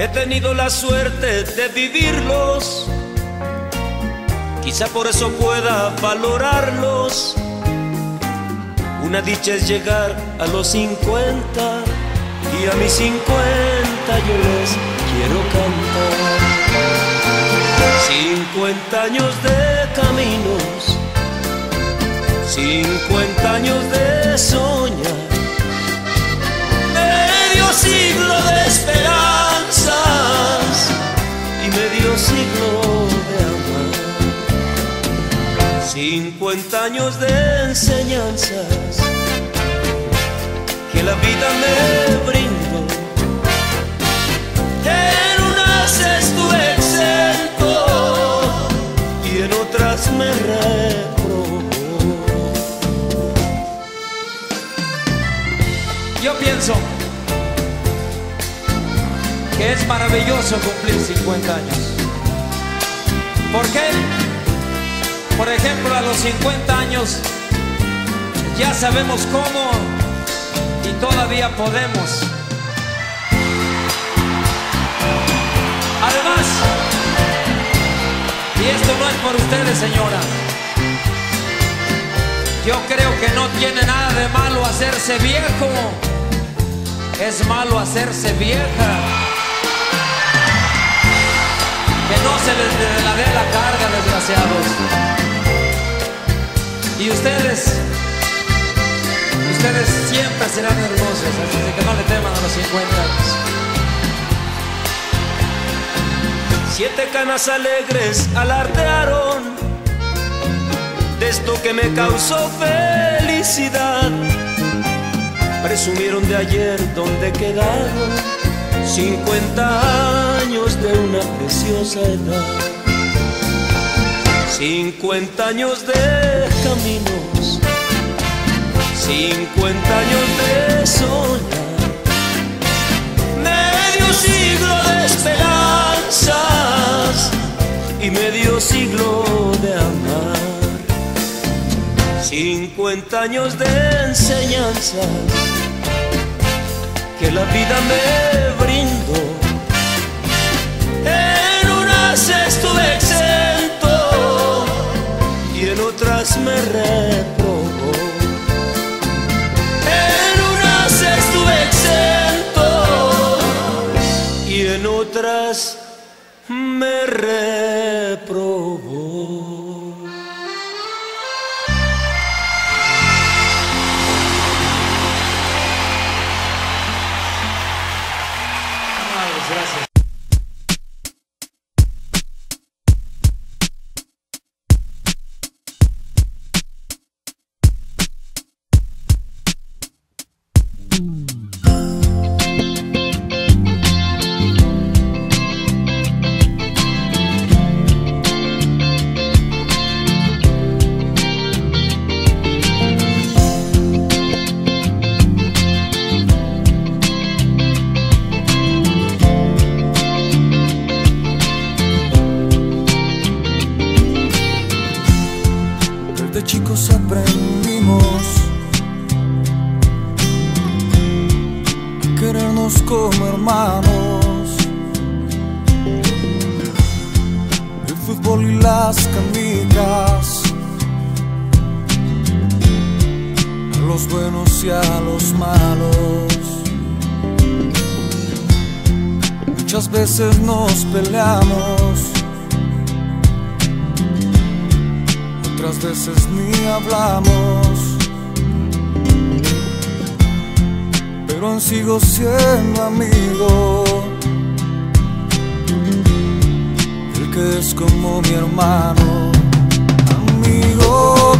He tenido la suerte de vivirlos, quizá por eso pueda valorarlos. Una dicha es llegar a los 50 y a mis 50 yo les quiero cantar. 50 años de caminos, 50 años de soñar, medio siglo de esperanzas y medio siglo de amar. 50 años de enseñanzas que la vida me brindó. En unas estuve exento y en otras me reprobó. Yo pienso que es maravilloso cumplir 50 años. ¿Por qué? Por ejemplo, los 50 años ya sabemos cómo y todavía podemos. Además, y esto no es por ustedes, señora. Yo creo que no tiene nada de malo hacerse viejo. Es malo hacerse vieja. Que no se les dé la carga, desgraciados. Y ustedes, ustedes siempre serán hermosos, así que no le teman a los 50 años. Siete canas alegres alardearon de esto que me causó felicidad. Presumieron de ayer donde quedaron 50 años de una preciosa edad. 50 años de caminos, 50 años de soñar medio siglo de esperanzas y medio siglo de amar. 50 años de enseñanzas que la vida me brindó. Los buenos y a los malos. Muchas veces nos peleamos. otras veces ni hablamos. Pero aún sigo siendo amigo. El que es como mi hermano. Amigo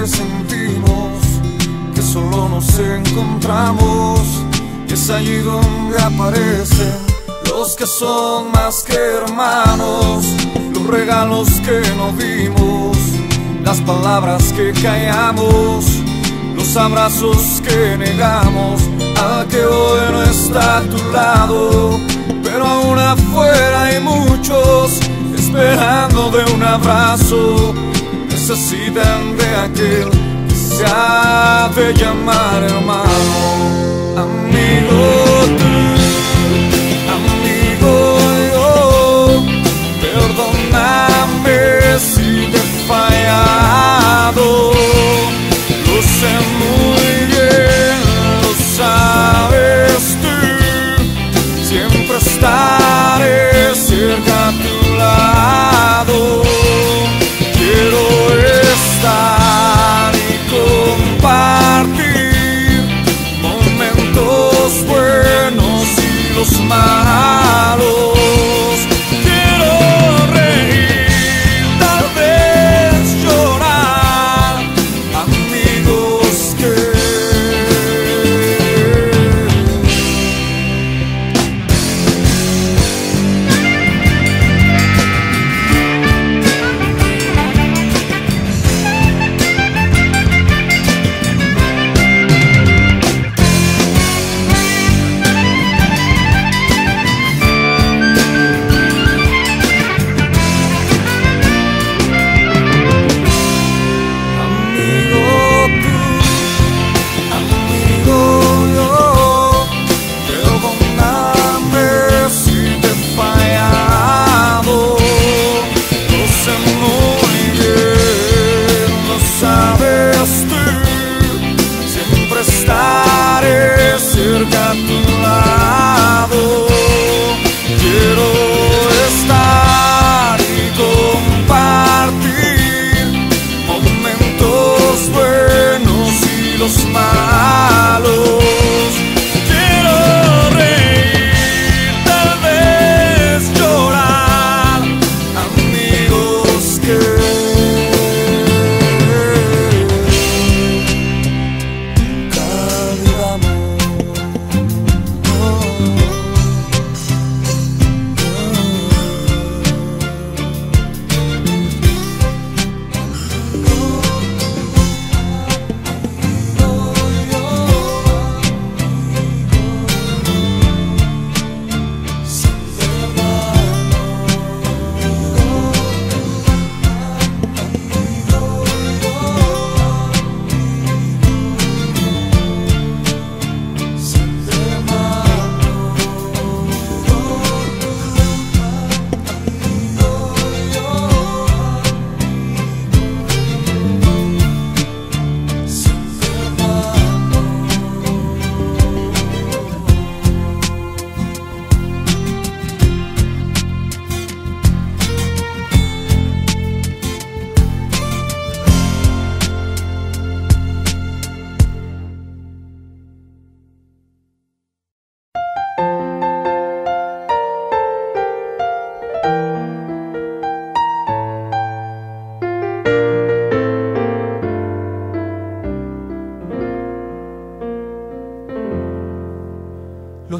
presentimos que solo nos encontramos. Es allí donde aparecen los que son más que hermanos, los regalos que no dimos, las palabras que callamos, los abrazos que negamos, al que hoy no está a tu lado, pero aún afuera hay muchos esperando de un abrazo, necesitan de aquel que de llamar hermano, amigo tú,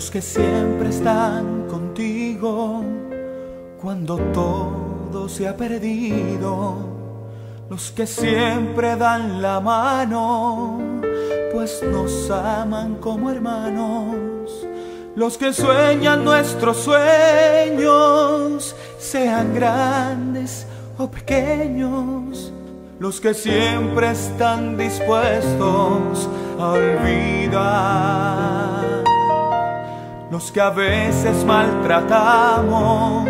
los que siempre están contigo cuando todo se ha perdido, los que siempre dan la mano, pues nos aman como hermanos, los que sueñan nuestros sueños, sean grandes o pequeños, los que siempre están dispuestos a olvidar los que a veces maltratamos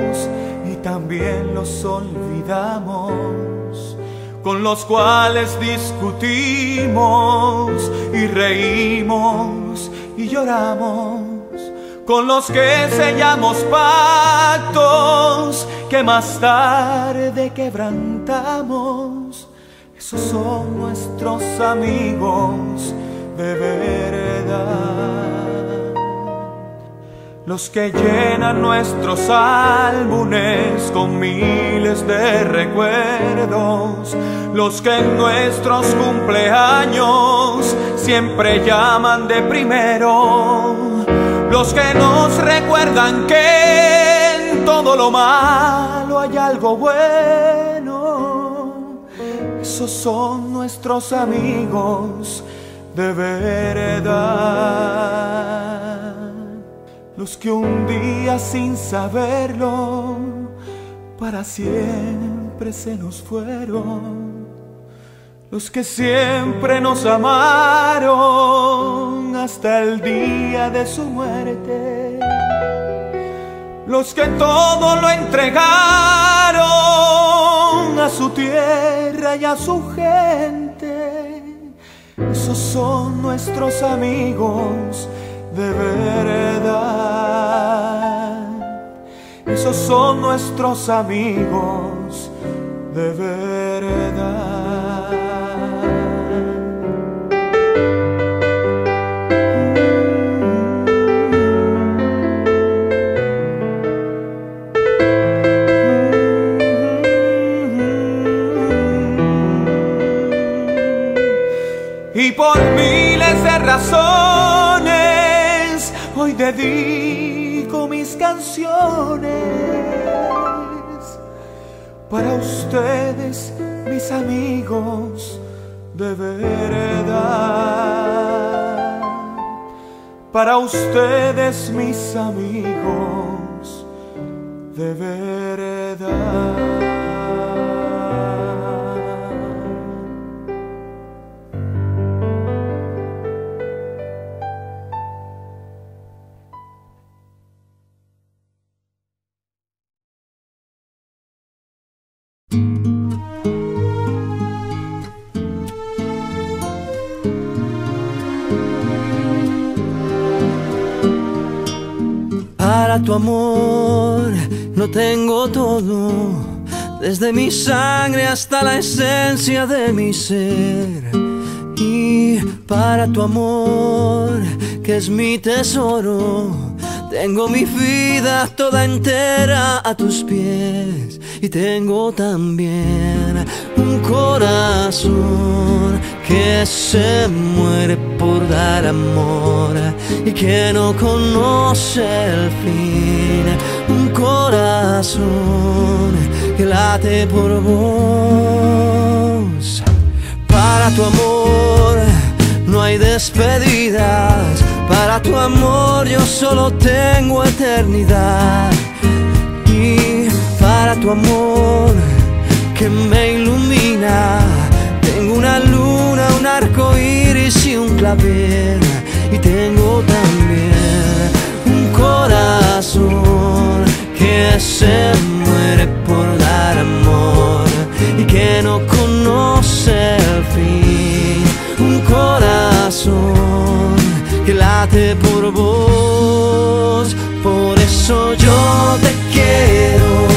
y también los olvidamos, con los cuales discutimos y reímos y lloramos, con los que sellamos pactos que más tarde quebrantamos. Esos son nuestros amigos de verdad. Los que llenan nuestros álbumes con miles de recuerdos, los que en nuestros cumpleaños siempre llaman de primero, los que nos recuerdan que en todo lo malo hay algo bueno, esos son nuestros amigos de verdad. Los que un día sin saberlo, para siempre se nos fueron. Los que siempre nos amaron hasta el día de su muerte. Los que todo lo entregaron a su tierra y a su gente esos son nuestros amigos de verdad. Esos son nuestros amigos de verdad. Dedico mis canciones para ustedes, mis amigos de verdad. Para ustedes, mis amigos de verdad. Para tu amor no tengo todo, desde mi sangre hasta la esencia de mi ser. Y para tu amor, que es mi tesoro, tengo mi vida toda entera a tus pies. Y tengo también corazón que se muere por dar amor y que no conoce el fin. Un corazón que late por vos. Para tu amor no hay despedidas. Para tu amor yo solo tengo eternidad. Y para tu amor que me ilumina, tengo una luna, un arco iris y un clavel. Y tengo también un corazón que se muere por dar amor y que no conoce el fin. Un corazón que late por vos, por eso yo te quiero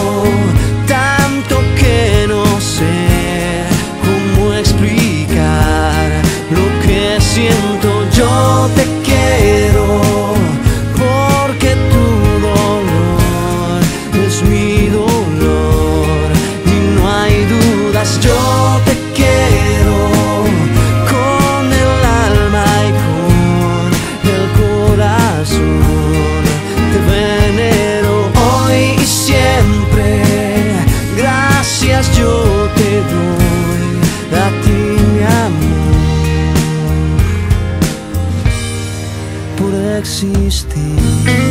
existir.